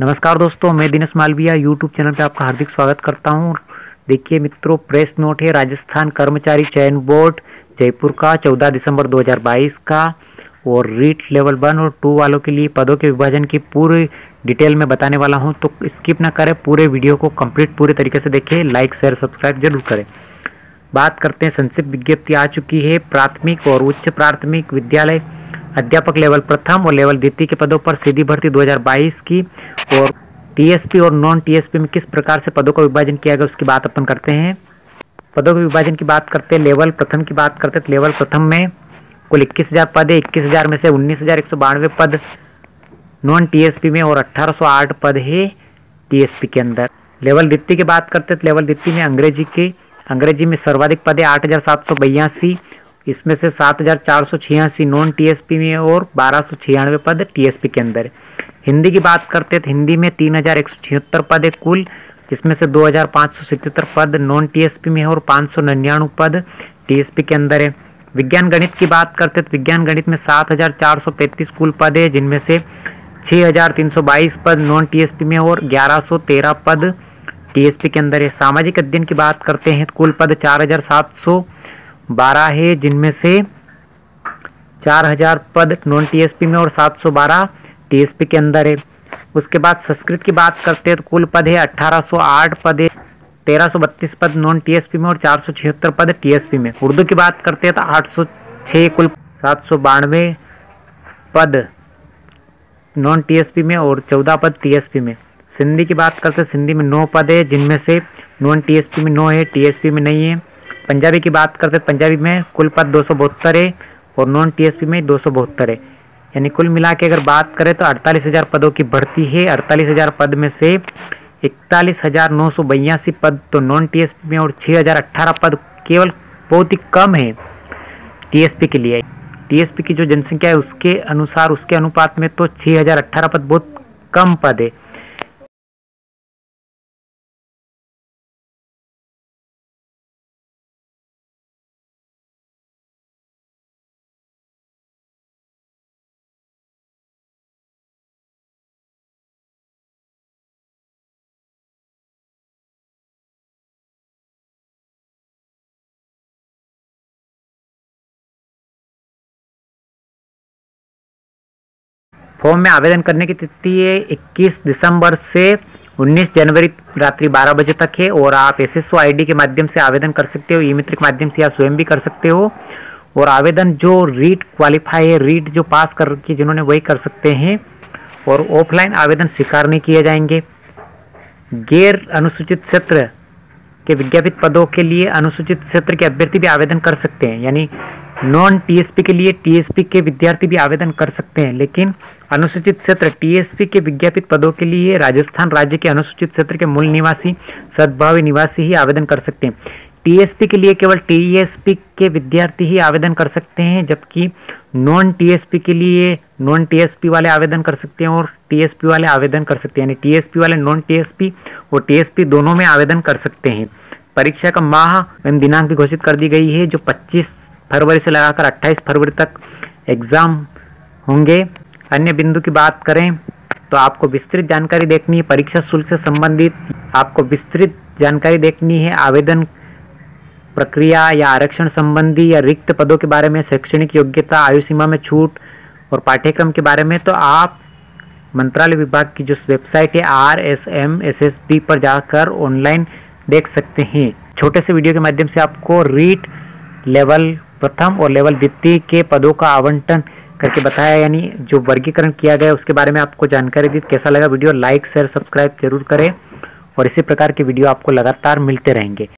नमस्कार दोस्तों, मैं दिनेश मालविया यूट्यूब चैनल पे आपका हार्दिक स्वागत करता हूँ। देखिए मित्रों, प्रेस नोट है राजस्थान कर्मचारी चयन बोर्ड जयपुर का 14 दिसंबर 2022 का। और रीट लेवल वन और टू वालों के लिए पदों के विभाजन की पूरी डिटेल में बताने वाला हूँ तो स्किप ना करें, पूरे वीडियो को कंप्लीट पूरे तरीके से देखें, लाइक, शेयर, सब्सक्राइब ज़रूर करें। बात करते हैं, संक्षिप्त विज्ञप्ति आ चुकी है, प्राथमिक और उच्च प्राथमिक विद्यालय अध्यापक लेवल प्रथम और लेवल द्वितीय के पदों पर सीधी भर्ती 2022 की और टीएसपी और नॉन टीएसपी में किस प्रकार से पदों का विभाजन किया गया उसकी बात अपन करते हैं। पदों के विभाजन की बात करते हैं, लेवल प्रथम की बात करते हैं तो लेवल प्रथम में कुल इक्कीस हज़ार पद है, इक्कीस हज़ार में से उन्नीस हज़ार एक सौ बानवे पद नॉन टीएसपी में और अट्ठारह सौ आठ पद है टीएसपी के अंदर। लेवल द्वितीय की बात करते हैं तो लेवल द्वितीय में अंग्रेज़ी के, अंग्रेज़ी में सर्वाधिक पद है आठ हज़ार सात सौ बयासी इसमें से सात हज़ार चार सौ छियासी नॉन टीएसपी में और बारह सौ छियानवे पद टीएसपी के अंदर हिंदी की बात करते हैं तो हिंदी में तीन हज़ार एक सौ छिहत्तर पद है कुल। इसमें से दो हज़ार पाँच सौ सतहत्तर पद नॉन टीएसपी में है और पाँच सौ निन्यानवे पद टीएसपी के अंदर है। विज्ञान गणित की बात करते हैं तो विज्ञान गणित में सात हज़ार चार सौ पैंतीस कुल पद है, जिनमें से छः हज़ार तीन सौ बाईस पद नॉन टीएसपी में और ग्यारह सौ तेरह पद टीएसपी के अंदर है। सामाजिक अध्ययन की बात करते हैं तो कुल पद चार हज़ार सात सौ बारह है, जिनमें से चार हज़ार पद नॉन टीएसपी में और सात सौ बारह टीएसपी के अंदर है। उसके बाद संस्कृत की बात करते हैं तो कुल पद है अट्ठारह सौ आठ, पद है तेरह सौ बत्तीस, पद नॉन टीएसपी में और चार सौ छिहत्तर, पद टीएसपी में। उर्दू की बात करते हैं तो आठ सौ छः कुल सात सौ बानवे पद नॉन टीएसपी में और चौदह पद टीएसपी में। सिंधी की बात करते हैं, सिंधी में नौ पद है, जिनमें से नॉन टीएसपी में नौ है टीएसपी में नहीं है। पंजाबी की बात करते पंजाबी में कुल पद दो सौ बहत्तर है और नॉन टीएसपी में दो सौ बहत्तर है। यानी कुल मिला के अगर बात करें तो अड़तालीस हज़ार पदों की भर्ती है। अड़तालीस हज़ार पद में से इकतालीस हज़ार नौ सौ बयासी पद तो नॉन टीएसपी में और छः हज़ार अट्ठारह पद केवल बहुत ही कम है टीएसपी के लिए। टीएसपी की जो जनसंख्या है, उसके अनुसार, उसके अनुपात में तो छः हज़ार पद बहुत कम पद है। फॉर्म में आवेदन करने की तिथि है 21 दिसंबर से 19 जनवरी रात्रि 12 बजे तक है और आप एस एस के माध्यम से आवेदन कर सकते हो ई मित्र के माध्यम से या स्वयं भी कर सकते हो। और आवेदन जो रीट क्वालिफाई है, रीट जो पास कर रखी जिन्होंने वही कर सकते हैं और ऑफलाइन आवेदन स्वीकार नहीं किए जाएँगे। गैर अनुसूचित क्षेत्र के विज्ञापित पदों के लिए अनुसूचित क्षेत्र के अभ्यर्थी भी आवेदन कर सकते हैं, यानी नॉन टीएसपी के लिए टीएसपी के विद्यार्थी भी आवेदन कर सकते हैं लेकिन अनुसूचित क्षेत्र टीएसपी के विज्ञापित पदों के लिए राजस्थान राज्य के अनुसूचित क्षेत्र के मूल निवासी सद्भावी निवासी ही आवेदन कर सकते हैं टीएसपी के लिए केवल टीएसपी के विद्यार्थी ही आवेदन कर सकते हैं जबकि नॉन टीएसपी के लिए नॉन टीएसपी वाले आवेदन कर सकते हैं और टीएसपी वाले आवेदन कर सकते हैं यानी टीएसपी वाले नॉन टीएसपी और टीएसपी दोनों में आवेदन कर सकते हैं परीक्षा का माह एवं दिनांक भी घोषित कर दी गई है जो 25 फरवरी से लगाकर 28 फरवरी तक एग्ज़ाम होंगे। अन्य बिंदु की बात करें तो आपको विस्तृत जानकारी देखनी है। परीक्षा शुल्क से संबंधित आपको विस्तृत जानकारी देखनी है। आवेदन प्रक्रिया या आरक्षण संबंधी या रिक्त पदों के बारे में, शैक्षणिक योग्यता, आयु सीमा में छूट और पाठ्यक्रम के बारे में तो आप मंत्रालय विभाग की जो वेबसाइट है, R S M S S P पर जाकर ऑनलाइन देख सकते हैं। छोटे से वीडियो के माध्यम से आपको रीट लेवल प्रथम और लेवल द्वितीय के पदों का आवंटन करके बताया, यानी जो वर्गीकरण किया गया उसके बारे में आपको जानकारी दी। कैसा लगा वीडियो, लाइक शेयर सब्सक्राइब ज़रूर करें और इसी प्रकार के वीडियो आपको लगातार मिलते रहेंगे।